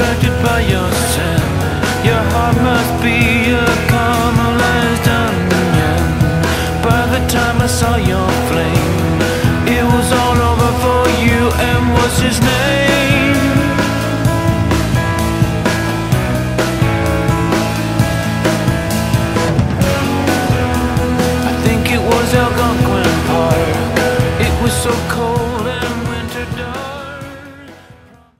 attracted by yourself Your heart must be a caramelized onion. By the time I saw your flame It was all over for you and what's his name? I think it was Algonquin Park. It was so cold.